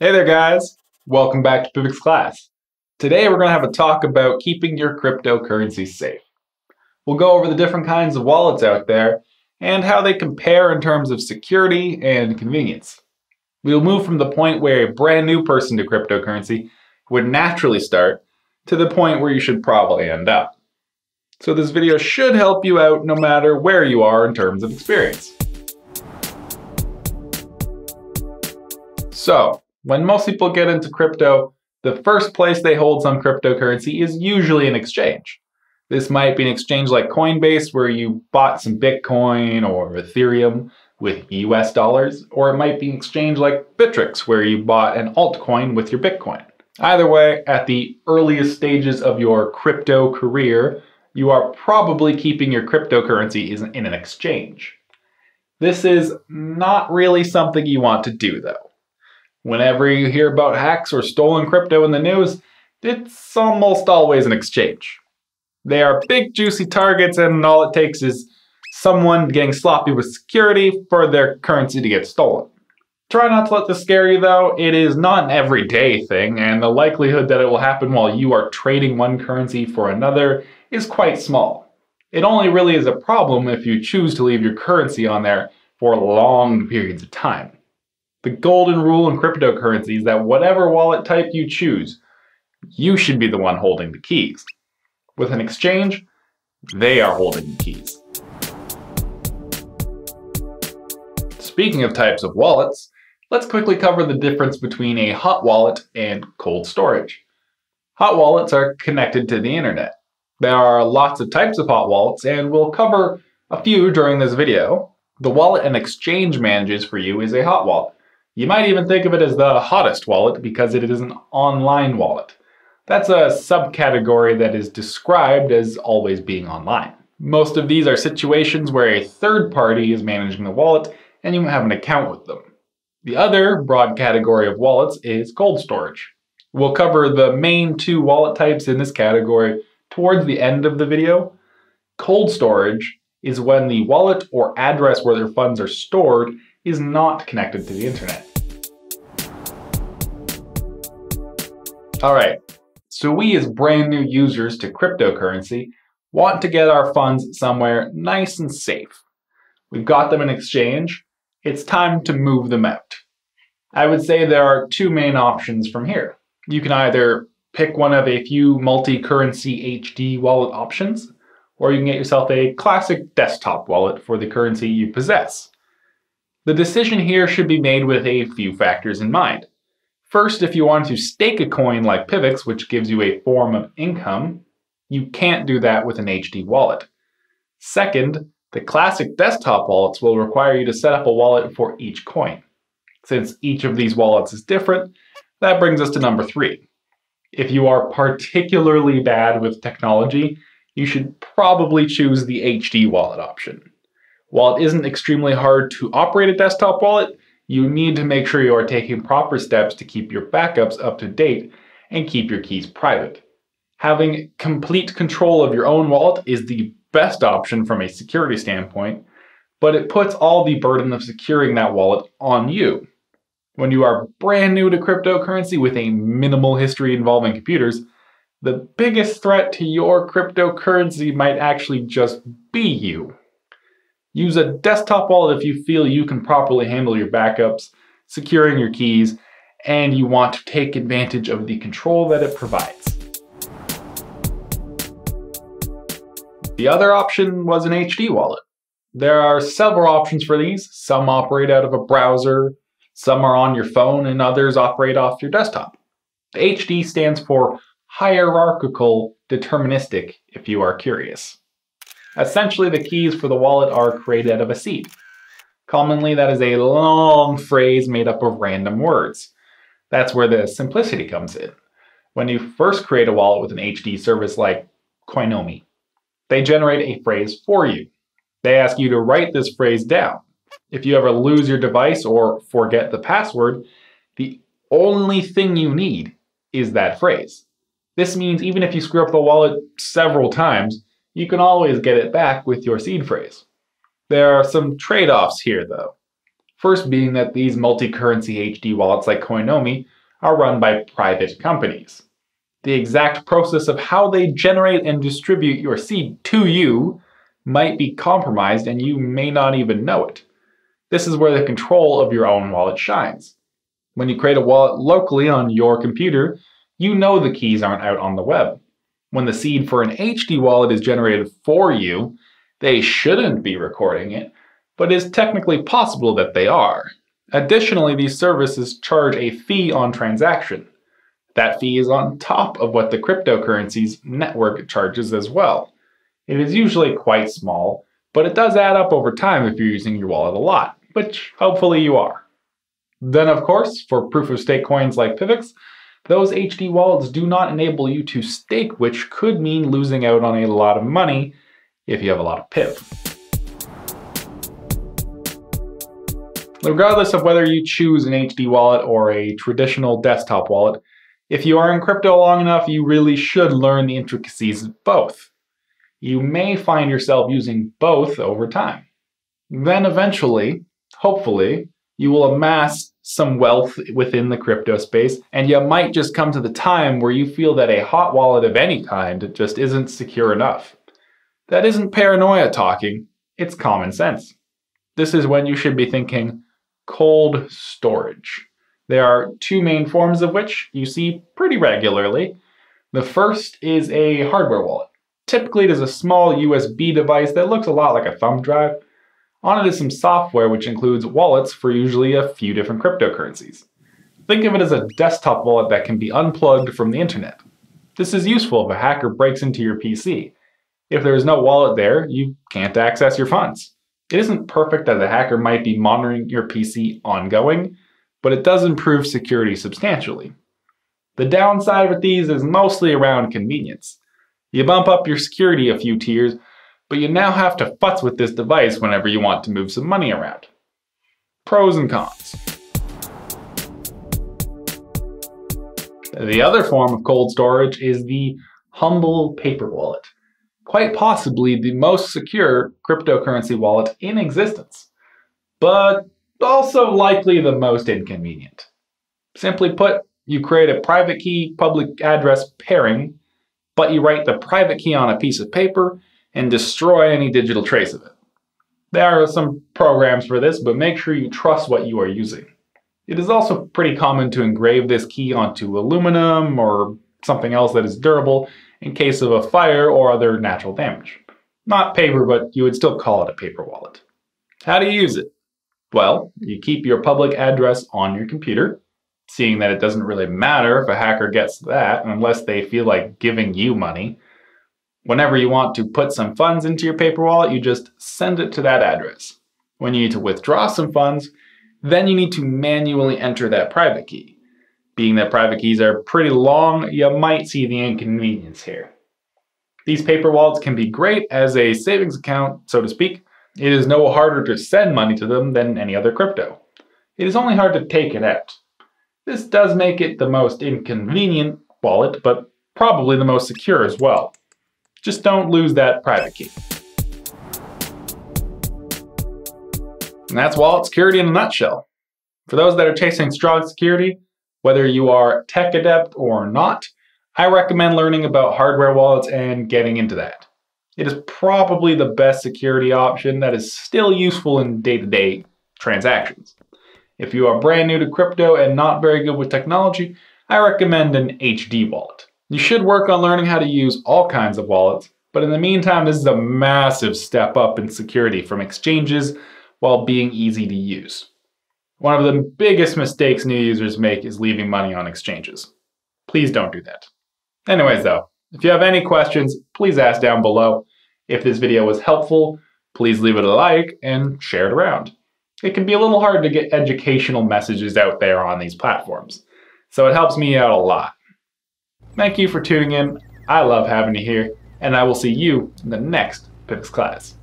Hey there guys, welcome back to PIVX class. Today we're going to have a talk about keeping your cryptocurrency safe. We'll go over the different kinds of wallets out there and how they compare in terms of security and convenience. We'll move from the point where a brand new person to cryptocurrency would naturally start to the point where you should probably end up. So this video should help you out no matter where you are in terms of experience. So, when most people get into crypto, the first place they hold some cryptocurrency is usually an exchange. This might be an exchange like Coinbase where you bought some Bitcoin or Ethereum with US dollars, or it might be an exchange like Bittrex where you bought an altcoin with your Bitcoin. Either way, at the earliest stages of your crypto career, you are probably keeping your cryptocurrency in an exchange. This is not really something you want to do though. Whenever you hear about hacks or stolen crypto in the news, it's almost always an exchange. They are big juicy targets and all it takes is someone getting sloppy with security for their currency to get stolen. Try not to let this scare you though, it is not an everyday thing and the likelihood that it will happen while you are trading one currency for another is quite small. It only really is a problem if you choose to leave your currency on there for long periods of time. The golden rule in cryptocurrency is that whatever wallet type you choose, you should be the one holding the keys. With an exchange, they are holding the keys. Speaking of types of wallets, let's quickly cover the difference between a hot wallet and cold storage. Hot wallets are connected to the internet. There are lots of types of hot wallets, and we'll cover a few during this video. The wallet an exchange manages for you is a hot wallet. You might even think of it as the hottest wallet because it is an online wallet. That's a subcategory that is described as always being online. Most of these are situations where a third party is managing the wallet and you have an account with them. The other broad category of wallets is cold storage. We'll cover the main two wallet types in this category towards the end of the video. Cold storage is when the wallet or address where their funds are stored is not connected to the internet. All right, so we as brand new users to cryptocurrency want to get our funds somewhere nice and safe. We've got them in exchange, it's time to move them out. I would say there are two main options from here. You can either pick one of a few multi-currency HD wallet options, or you can get yourself a classic desktop wallet for the currency you possess. The decision here should be made with a few factors in mind. First, if you want to stake a coin like PIVX, which gives you a form of income, you can't do that with an HD wallet. Second, the classic desktop wallets will require you to set up a wallet for each coin. Since each of these wallets is different, that brings us to number three. If you are particularly bad with technology, you should probably choose the HD wallet option. While it isn't extremely hard to operate a desktop wallet, you need to make sure you are taking proper steps to keep your backups up to date and keep your keys private. Having complete control of your own wallet is the best option from a security standpoint, but it puts all the burden of securing that wallet on you. When you are brand new to cryptocurrency with a minimal history involving computers, the biggest threat to your cryptocurrency might actually just be you. Use a desktop wallet if you feel you can properly handle your backups, securing your keys, and you want to take advantage of the control that it provides. The other option was an HD wallet. There are several options for these. Some operate out of a browser, some are on your phone, and others operate off your desktop. The HD stands for hierarchical deterministic, if you are curious. Essentially, the keys for the wallet are created out of a seed. Commonly, that is a long phrase made up of random words. That's where the simplicity comes in. When you first create a wallet with an HD service like Coinomi, they generate a phrase for you. They ask you to write this phrase down. If you ever lose your device or forget the password, the only thing you need is that phrase. This means even if you screw up the wallet several times, you can always get it back with your seed phrase. There are some trade-offs here though. First being that these multi-currency HD wallets like Coinomi are run by private companies. The exact process of how they generate and distribute your seed to you might be compromised and you may not even know it. This is where the control of your own wallet shines. When you create a wallet locally on your computer, you know the keys aren't out on the web. When the seed for an HD wallet is generated for you, they shouldn't be recording it, but it is technically possible that they are. Additionally, these services charge a fee on transaction. That fee is on top of what the cryptocurrency's network charges as well. It is usually quite small, but it does add up over time if you're using your wallet a lot, which hopefully you are. Then, of course, for proof of stake coins like PIVX, those HD wallets do not enable you to stake, which could mean losing out on a lot of money if you have a lot of PIV. Regardless of whether you choose an HD wallet or a traditional desktop wallet, if you are in crypto long enough, you really should learn the intricacies of both. You may find yourself using both over time. Then eventually, hopefully, you will amass some wealth within the crypto space, and you might just come to the time where you feel that a hot wallet of any kind just isn't secure enough. That isn't paranoia talking, it's common sense. This is when you should be thinking cold storage. There are two main forms of which you see pretty regularly. The first is a hardware wallet. Typically, it is a small USB device that looks a lot like a thumb drive. On it is some software which includes wallets for usually a few different cryptocurrencies. Think of it as a desktop wallet that can be unplugged from the internet. This is useful if a hacker breaks into your PC. If there is no wallet there, you can't access your funds. It isn't perfect as a hacker might be monitoring your PC ongoing, but it does improve security substantially. The downside with these is mostly around convenience. You bump up your security a few tiers, but you now have to futz with this device whenever you want to move some money around. Pros and cons. The other form of cold storage is the humble paper wallet, quite possibly the most secure cryptocurrency wallet in existence. But also likely the most inconvenient. Simply put, you create a private key public address pairing, but you write the private key on a piece of paper and destroy any digital trace of it. There are some programs for this, but make sure you trust what you are using. It is also pretty common to engrave this key onto aluminum or something else that is durable in case of a fire or other natural damage. Not paper, but you would still call it a paper wallet. How do you use it? Well, you keep your public address on your computer, seeing that it doesn't really matter if a hacker gets that unless they feel like giving you money. Whenever you want to put some funds into your paper wallet, you just send it to that address. When you need to withdraw some funds, then you need to manually enter that private key. Being that private keys are pretty long, you might see the inconvenience here. These paper wallets can be great as a savings account, so to speak, it is no harder to send money to them than any other crypto. It is only hard to take it out. This does make it the most inconvenient wallet, but probably the most secure as well. Just don't lose that private key. And that's wallet security in a nutshell. For those that are chasing strong security, whether you are tech adept or not, I recommend learning about hardware wallets and getting into that. It is probably the best security option that is still useful in day-to-day -day transactions. If you are brand new to crypto and not very good with technology, I recommend an HD wallet. You should work on learning how to use all kinds of wallets, but in the meantime, this is a massive step up in security from exchanges while being easy to use. One of the biggest mistakes new users make is leaving money on exchanges. Please don't do that. Anyways though, if you have any questions, please ask down below. If this video was helpful, please leave it a like and share it around. It can be a little hard to get educational messages out there on these platforms, so it helps me out a lot. Thank you for tuning in. I love having you here, and I will see you in the next PIVX class.